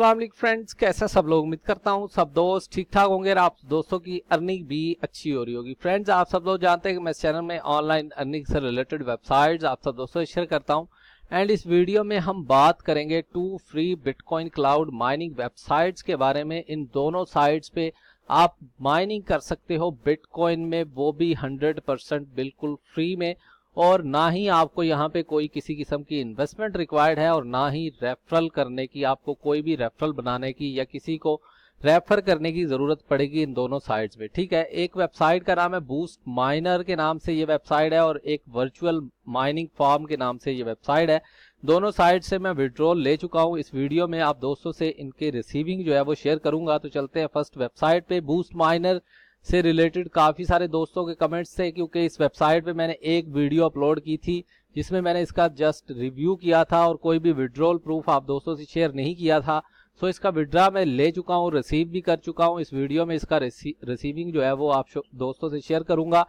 वालेकुम फ्रेंड्स, कैसे सब लोग? उम्मीद करता हूँ सब दोस्त ठीक ठाक होंगे और आप दोस्तों की अर्निंग भी अच्छी हो रही होगी। फ्रेंड्स, आप सब लोग जानते हैं कि मैं चैनल में ऑनलाइन अर्निंग से रिलेटेड वेबसाइट्स आप सब दोस्तों से शेयर करता हूँ। एंड इस वीडियो में हम बात करेंगे two free bitcoin cloud mining websites के बारे में। इन दोनों साइट्स पे आप माइनिंग कर सकते हो। बिटकॉइन में वो भी हंड्रेड बिल्कुल फ्री में। और ना ही आपको यहाँ पे कोई किसी किस्म की इन्वेस्टमेंट रिक्वायर्ड है और ना ही रेफरल करने की, आपको कोई भी रेफरल बनाने की या किसी को रेफर करने की ज़रूरत पड़ेगी इन दोनों साइट्स में। ठीक है? एक वेबसाइट का नाम है बूस्ट माइनर के नाम से ये वेबसाइट है और एक वर्चुअल माइनिंग फॉर्म के नाम से ये वेबसाइट है। दोनों साइट से मैं विड्रॉल ले चुका हूँ। इस वीडियो में आप दोस्तों से इनके रिसीविंग जो है वो शेयर करूँगा। तो चलते हैं फ़र्स्ट वेबसाइट पे बूस्ट माइनर से रिलेटेड काफ़ी सारे दोस्तों के कमेंट्स थे, क्योंकि इस वेबसाइट पे मैंने एक वीडियो अपलोड की थी, जिसमें मैंने इसका जस्ट रिव्यू किया था और कोई भी विड्रॉल प्रूफ आप दोस्तों से शेयर नहीं किया था। सो इसका विड्रा मैं ले चुका हूँ रिसीव भी कर चुका हूँ। इस वीडियो में इसका रिसीविंग जो है वो आप दोस्तों से शेयर करूँगा।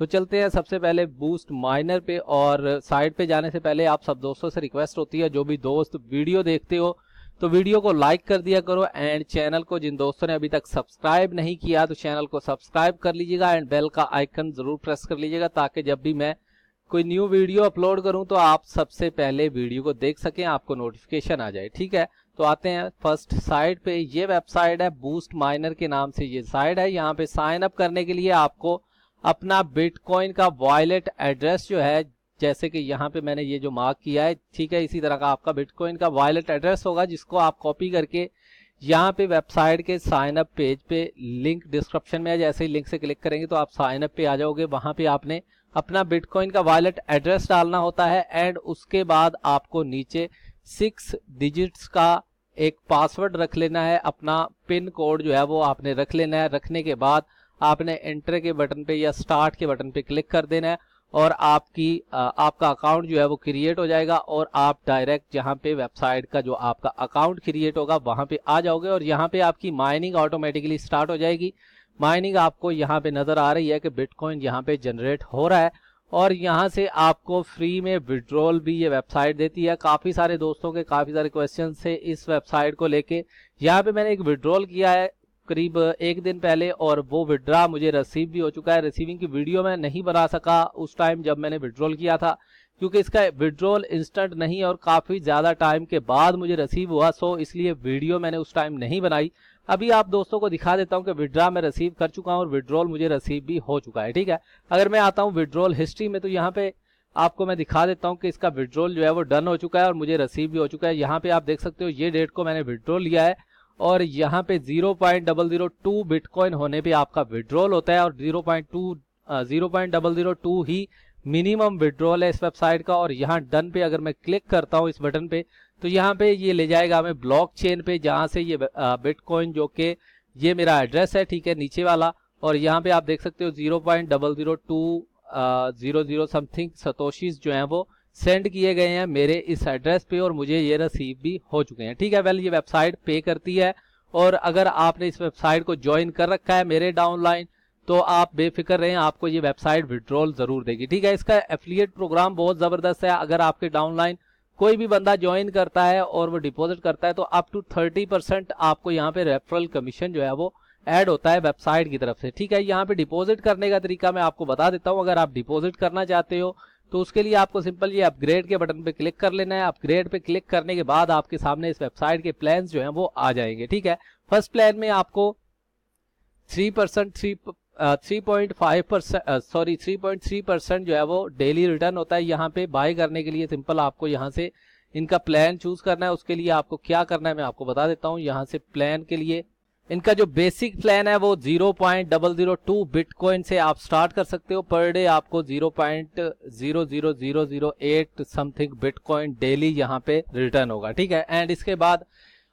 तो चलते हैं सबसे पहले बूस्ट माइनर पे और साइट पे जाने से पहले आप सब दोस्तों से रिक्वेस्ट होती है, जो भी दोस्त वीडियो देखते हो तो वीडियो को लाइक कर दिया करो एंड चैनल को जिन दोस्तों ने अभी तक सब्सक्राइब नहीं किया तो चैनल को सब्सक्राइब कर लीजिएगा एंड बेल का आइकन ज़रूर प्रेस कर लीजिएगा ताकि जब भी मैं कोई न्यू वीडियो अपलोड करूँ तो आप सबसे पहले वीडियो को देख सकें, आपको नोटिफिकेशन आ जाए, ठीक है? तो आते हैं फ़र्स्ट साइट पे। ये वेबसाइट है बूस्ट माइनर के नाम से ये साइट है। यहाँ पे साइन अप करने के लिए आपको अपना बिटकॉइन का वॉलेट एड्रेस जो है जैसे कि यहाँ पे मैंने ये जो मार्क किया है, ठीक है, इसी तरह का आपका बिटकॉइन का वॉलेट एड्रेस होगा, जिसको आप कॉपी करके यहाँ पे वेबसाइट के साइन अप पेज पे लिंक डिस्क्रिप्शन में है जैसे ही लिंक से क्लिक करेंगे तो आप साइन अप पे आ जाओगे। वहाँ पे आपने अपना बिटकॉइन का वॉलेट एड्रेस डालना होता है एंड उसके बाद आपको नीचे सिक्स डिजिट्स का एक पासवर्ड रख लेना है। अपना पिन कोड जो है वो आपने रख लेना है। रखने के बाद आपने एंटर के बटन पे या स्टार्ट के बटन पे क्लिक कर देना है। और आपकी आपका अकाउंट जो है वो क्रिएट हो जाएगा और आप डायरेक्ट जहाँ पे वेबसाइट का जो आपका अकाउंट क्रिएट होगा, वहाँ पे आ जाओगे और यहाँ पे आपकी माइनिंग ऑटोमेटिकली स्टार्ट हो जाएगी। माइनिंग आपको यहाँ पे नज़र आ रही है कि बिटकॉइन यहाँ पे जनरेट हो रहा है और यहाँ से आपको फ्री में विड्रॉल भी ये वेबसाइट देती है। काफ़ी सारे दोस्तों के, काफ़ी सारे क्वेश्चन थे इस वेबसाइट को लेके यहाँ पे मैंने एक विड्रॉल किया है। करीब एक दिन पहले और वो विड्रा मुझे रिसीव भी हो चुका है। रिसीविंग की वीडियो मैं नहीं बना सका उस टाइम जब मैंने विड्रॉल किया था, क्योंकि इसका विड्रॉल इंस्टेंट नहीं और काफ़ी ज़्यादा टाइम के बाद मुझे रिसीव हुआ सो इसलिए वीडियो मैंने उस टाइम नहीं बनाई। अभी आप दोस्तों को दिखा देता हूँ कि विड्रा मैं रिसीव कर चुका हूँ और विड्रॉल मुझे रिसीव भी हो चुका है, ठीक है? अगर मैं आता हूँ विड्रॉल हिस्ट्री में तो यहाँ पे आपको मैं दिखा देता हूँ कि इसका विड्रॉल जो है वो डन हो चुका है और मुझे रिसीव भी हो चुका है। यहाँ पे आप देख सकते हो, ये डेट को मैंने विड्रॉल लिया है। और यहाँ पे zero point double zero two bitcoin होने पे आपका विड्रॉल होता है और zero point two zero point double zero two ही मिनिमम विड्रॉल है इस वेबसाइट का और यहाँ डन पे अगर मैं क्लिक करता हूँ इस बटन पे तो यहाँ पे ये ले जाएगा हमें ब्लॉक चेन पे जहाँ से ये बिटकॉइन जो कि ये मेरा एड्रेस है, ठीक है, नीचे वाला और यहाँ पे आप देख सकते हो zero point double zero two zero zero something satoshis जो है वो सेंड किए गए हैं मेरे इस एड्रेस पे और मुझे ये रिसीव भी हो चुके हैं। ठीक है, वेल, ये वेबसाइट पे करती है और अगर आपने इस वेबसाइट को ज्वाइन कर रखा है मेरे डाउनलाइन तो आप बेफिक्र रहें, आपको ये वेबसाइट विड्रॉल ज़रूर देगी। ठीक है, इसका एफिलिएट प्रोग्राम बहुत ज़बरदस्त है। अगर आपके डाउनलाइन कोई भी बंदा ज्वाइन करता है और वो डिपॉजिट करता है तो अप टू थर्टी परसेंट आपको यहाँ पे रेफरल कमीशन जो है वो ऐड होता है वेबसाइट की तरफ़ से। ठीक है, यहाँ पे डिपॉजिट करने का तरीका मैं आपको बता देता हूँ। अगर आप डिपॉजिट करना चाहते हो तो उसके लिए आपको सिंपल ये अपग्रेड के बटन पे क्लिक कर लेना है। अपग्रेड पे क्लिक करने के बाद आपके सामने इस वेबसाइट के प्लान जो है वो आ जाएँगे, ठीक है? फ़र्स्ट प्लान में आपको three percent three three point five percent sorry three point three percent जो है वो डेली रिटर्न होता है। यहाँ पे बाय करने के लिए सिंपल आपको यहाँ से इनका प्लान चूज़ करना है। उसके लिए आपको क्या करना है मैं आपको बता देता हूँ। यहाँ से प्लान के लिए इनका जो बेसिक प्लान है वो zero point double zero two bitcoin से आप स्टार्ट कर सकते हो। पर डे आपको zero point zero zero zero zero eight something bitcoin daily यहाँ पे रिटर्न होगा, ठीक है? एंड इसके बाद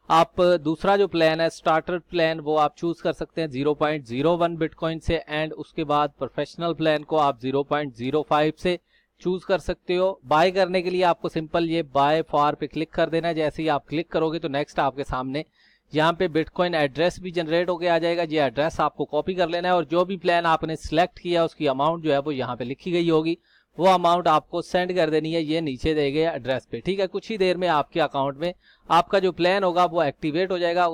आप दूसरा जो प्लान है स्टार्टर प्लान वो आप चूज़ कर सकते हैं zero point zero one bitcoin से। एंड उसके बाद प्रोफेशनल प्लान को आप ज़ीरो पॉइंट ज़ीरो फाइव से चूज़ कर सकते हो। बाय करने के लिए आपको सिंपल ये बाय फॉर पे क्लिक कर देना है। जैसे ही आप क्लिक करोगे तो नेक्स्ट आपके सामने यहाँ पे बिटकॉइन एड्रेस भी जनरेट होके आ जाएगा। ये एड्रेस आपको कॉपी कर लेना है और जो भी प्लान आपने सिलेक्ट किया, उसकी अमाउंट जो है वो यहाँ पे लिखी गई होगी। वो अमाउंट आपको सेंड कर देनी है, ये नीचे दे गए एड्रेस पे। ठीक है, कुछ ही देर में आपके अकाउंट में आपका जो प्लान होगा, वो एक्टिवेट हो जाएगा।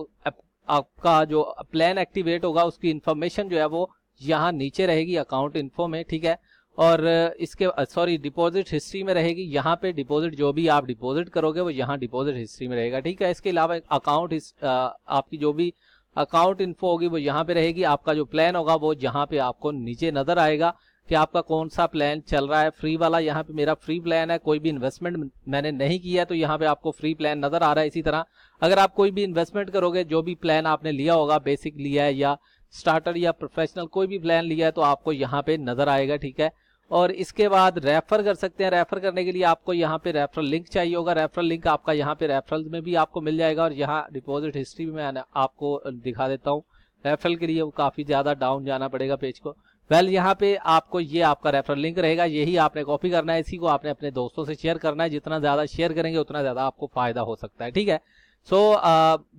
आपका जो प्लान एक्टिवेट होगा, उसकी इन्फॉर्मेशन जो है वो यहाँ नीचे रहेगी अकाउंट इन्फो में। ठीक है और इसके सॉरी डिपॉजिट हिस्ट्री में रहेगी। यहाँ पे डिपॉजिट जो भी आप डिपॉजिट करोगे, वो यहाँ डिपॉजिट हिस्ट्री में रहेगा। ठीक है? इसके अलावा अकाउंट आपकी जो भी अकाउंट इन्फो होगी, वो यहाँ पे रहेगी। आपका जो प्लान होगा, वो यहाँ पे आपको नीचे नज़र आएगा कि आपका कौन सा प्लान चल रहा है। फ्री वाला यहाँ पे मेरा फ्री प्लान है। कोई भी इन्वेस्टमेंट मैंने नहीं किया तो यहाँ पे आपको फ्री प्लान नज़र आ रहा है इसी तरह। अगर आप कोई भी इन्वेस्टमेंट करोगे, जो भी प्लान आपने लिया होगा बेसिक लिया है या स्टार्टर या प्रोफेशनल कोई भी प्लान लिया है तो आपको यहाँ पे नज़र आएगा। ठीक है? और इसके बाद रेफर कर सकते हैं। रेफर करने के लिए आपको यहाँ पे रेफरल लिंक चाहिए होगा। रेफरल लिंक आपका यहाँ पे रेफरल में भी आपको मिल जाएगा और यहाँ डिपॉजिट हिस्ट्री में मैं आपको दिखा देता हूँ। रेफरल के लिए काफ़ी ज़्यादा डाउन जाना पड़ेगा पेज को। वेल यहाँ पे आपको ये आपका रेफरल लिंक रहेगा। यही आपने कॉपी करना है। इसी को आपने अपने दोस्तों से शेयर करना है। जितना ज़्यादा शेयर करेंगे, उतना ज़्यादा आपको फ़ायदा हो सकता है। ठीक है? सो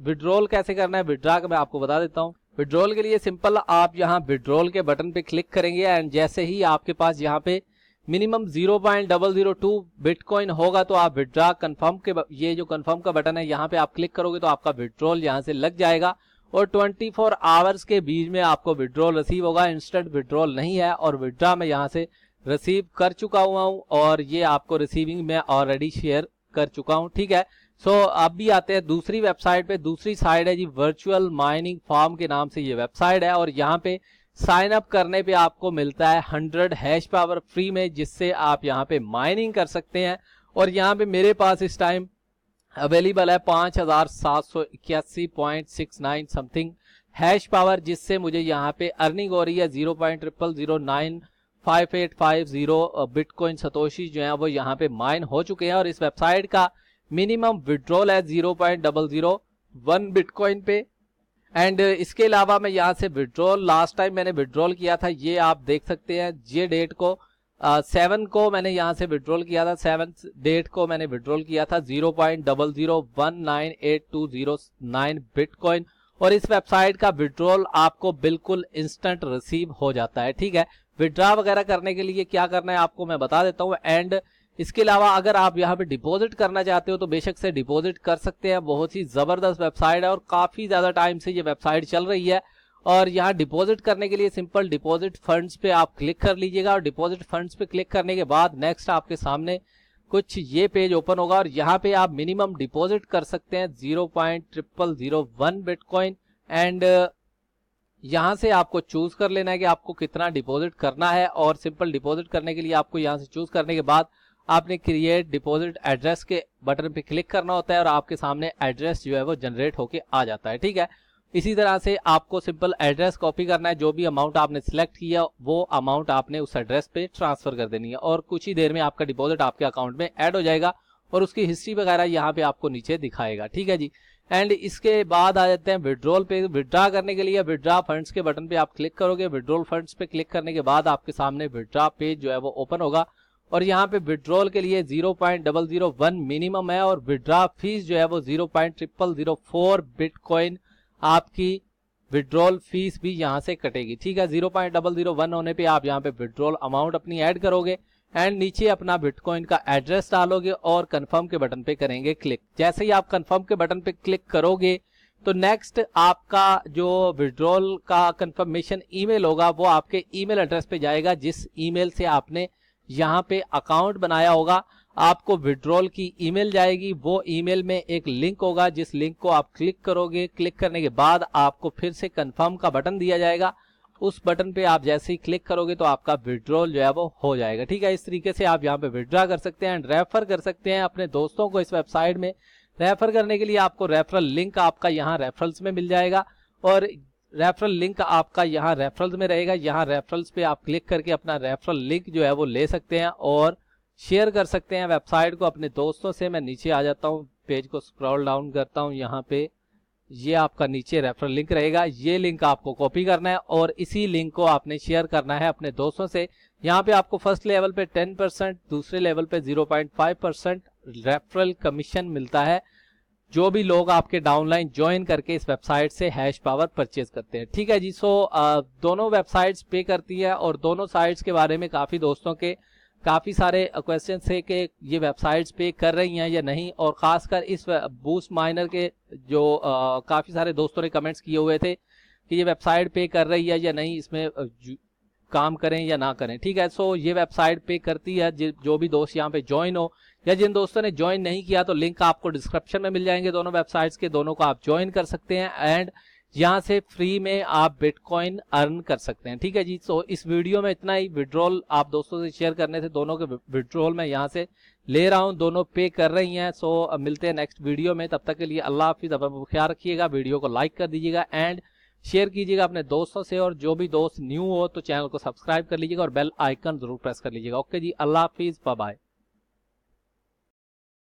विड्रोल कैसे करना है? विड्रा का मैं आपको बता देता हूँ। विड्रॉल के लिए सिंपल, आप यहाँ विड्रॉल के बटन पे क्लिक करेंगे एंड जैसे ही आपके पास यहाँ पे minimum zero point double zero two bitcoin होगा तो आप विड्रा कंफर्म के ये जो कंफर्म का बटन है, यहाँ पे आप क्लिक करोगे तो आपका विड्रॉल यहाँ से लग जाएगा और 24 फोर आवर्स के बीच में आपको विड्रॉल रिसीव होगा। इंस्टेंट विड्रॉल नहीं है और विड्रा में यहाँ से रिसीव कर चुका हुआ हूँ और ये आपको रिसीविंग में ऑलरेडी शेयर कर चुका हूँ। ठीक है? सो so, अब भी आते हैं दूसरी वेबसाइट पे। दूसरी साइड है जी वर्चुअल माइनिंग फार्म के नाम से ये वेबसाइट है और यहाँ पे साइन अप करने पे आपको मिलता है 100 हैश पावर फ्री में जिससे आप यहाँ पे माइनिंग कर सकते हैं। और यहाँ पे मेरे पास इस टाइम अवेलेबल है पाँच हज़ार सात सौ इक्यासी point six nine something hash power जिससे मुझे यहाँ पे अर्निंग हो रही है zero point triple zero nine five eight five zero bitcoin satoshi जो है वो यहाँ पे माइन हो चुके हैं। और इस वेबसाइट का मिनिमम विड्रॉल है zero point double zero one bitcoin पे। एंड इसके अलावा मैं यहाँ से विड्रॉल लास्ट टाइम मैंने विड्रॉल किया था ये आप देख सकते हैं ये डेट को सेवन uh, को मैंने यहाँ से विड्रॉल किया था सेवन डेट को मैंने विड्रॉल किया था zero point double zero one nine eight two zero nine bitcoin और इस वेबसाइट का विड्रॉल आपको बिल्कुल इंस्टेंट रिसीव हो जाता है ठीक है? विड्रा वगैरह करने के लिए क्या करना है आपको मैं बता देता हूँ। एंड इसके अलावा अगर आप यहाँ पे डिपॉजिट करना चाहते हो तो बेशक से डिपॉजिट कर सकते हैं। बहुत ही ज़बरदस्त वेबसाइट है और काफ़ी ज़्यादा टाइम से ये वेबसाइट चल रही है। और यहाँ डिपॉजिट करने के लिए सिंपल डिपॉजिट फंड्स पे आप क्लिक कर लीजिएगा और डिपॉजिट फंड्स पे क्लिक करने के बाद नेक्स्ट आपके सामने कुछ ये पेज ओपन होगा और यहाँ पे आप मिनिमम डिपॉजिट कर सकते हैं zero point triple zero one bitcoin and यहाँ से आपको चूज़ कर लेना है कि आपको कितना डिपॉजिट करना है और सिंपल डिपॉजिट करने के लिए आपको यहाँ से चूज़ करने के बाद आपने क्रिएट डिपॉजिट एड्रेस के बटन पे क्लिक करना होता है और आपके सामने एड्रेस जो है वो जनरेट होके आ जाता है, ठीक है? इसी तरह से आपको सिंपल एड्रेस कॉपी करना है, जो भी अमाउंट आपने सिलेक्ट किया वो अमाउंट आपने उस एड्रेस पे ट्रांसफ़र कर देनी है और कुछ ही देर में आपका डिपॉजिट आपके अकाउंट में ऐड हो जाएगा और उसकी हिस्ट्री वगैरह यहाँ पे आपको नीचे दिखाएगा, ठीक है जी? एंड इसके बाद आ जाते हैं विड्रॉल पे विड्रा करने के लिए विड्रा फंड्स के बटन पे आप क्लिक करोगे। विड्रॉल फंड्स पे क्लिक करने के बाद आपके सामने विड्रा पेज जो है वो ओपन होगा। और यहाँ पे विड्रॉल के लिए zero point double zero one minimum है और विड्रा फ़ीस जो है वो zero point triple zero four bitcoin आपकी विड्रॉल फ़ीस भी यहाँ से कटेगी। ठीक है zero point double zero one होने पे आप यहाँ पे विड्रॉल अमाउंट अपनी ऐड करोगे एंड नीचे अपना बिटकॉइन का एड्रेस डालोगे और कंफर्म के बटन पे करेंगे क्लिक जैसे ही आप कंफर्म के बटन पे क्लिक करोगे तो नेक्स्ट आपका जो विड्रॉल का कंफर्मेशन ईमेल होगा, वो आपके ईमेल एड्रेस पे जाएगा, जिस ईमेल से आपने यहाँ पे अकाउंट बनाया होगा, आपको विड्रॉल की ईमेल जाएगी, वो ईमेल में एक लिंक होगा, जिस लिंक को आप क्लिक करोगे क्लिक करने के बाद आपको फिर से कंफर्म का बटन दिया जाएगा। उस बटन पे आप जैसे ही क्लिक करोगे तो आपका विड्रॉल जो है वो हो जाएगा। ठीक है, इस तरीके से आप यहाँ पे विड्रॉ कर सकते हैं एंड रेफर कर सकते हैं अपने दोस्तों को इस वेबसाइट में। रेफर करने के लिए आपको रेफरल लिंक आपका यहाँ रेफरल्स में मिल जाएगा। और रेफरल लिंक आपका यहाँ रेफरल्स में रहेगा। यहाँ रेफरल्स पे आप क्लिक करके अपना रेफरल लिंक जो है वो ले सकते हैं और शेयर कर सकते हैं। वेबसाइट को अपने दोस्तों से मैं नीचे आ जाता हूँ। पेज को स्क्रॉल डाउन करता हूँ। यहाँ पे ये आपका नीचे रेफरल लिंक रहेगा। ये लिंक आपको कॉपी करना है और इसी लिंक को आपने शेयर करना है अपने दोस्तों से। यहाँ पे आपको फ़र्स्ट लेवल पे 10 परसेंट दूसरे लेवल पे 0.5 परसेंट रेफरल कमीशन मिलता है। जो भी लोग आपके डाउनलाइन ज्वाइन करके इस वेबसाइट से हैश पावर परचेज करते हैं। ठीक है जी सो दोनों वेबसाइट्स पे करती है और दोनों साइट्स के बारे में काफ़ी दोस्तों के काफ़ी सारे क्वेश्चन थे कि ये वेबसाइट्स पे कर रही हैं या नहीं और ख़ासकर इस बूस्ट माइनर के जो काफ़ी सारे दोस्तों ने कमेंट्स किए हुए थे कि ये वेबसाइट पे कर रही है या नहीं, इसमें काम करें या ना करें। ठीक है सो ये वेबसाइट पे करती है, जो भी दोस्त यहाँ पे ज्वाइन हो या जिन दोस्तों ने ज्वाइन नहीं किया तो लिंक आपको डिस्क्रिप्शन में मिल जाएँगे दोनों वेबसाइट्स के, दोनों को आप ज्वाइन कर सकते हैं एंड यहाँ से फ्री में आप बिटकॉइन अर्न कर सकते हैं। ठीक है जी तो इस वीडियो में इतना ही। विड्रॉल आप दोस्तों से शेयर करने से दोनों के विड्रॉल में यहाँ से ले रहा हूँ, दोनों पे कर रही हैं। सो मिलते हैं नेक्स्ट वीडियो में। तब तक के लिए अल्लाह हाफिज। अपना ख्याल रखिएगा वीडियो को लाइक कर दीजिएगा एंड शेयर कीजिएगा अपने दोस्तों से और जो भी दोस्त न्यू हो तो चैनल को सब्सक्राइब कर लीजिएगा और बेल आइकन ज़रूर प्रेस कर लीजिएगा। ओके जी, अल्लाह हाफिज। बाय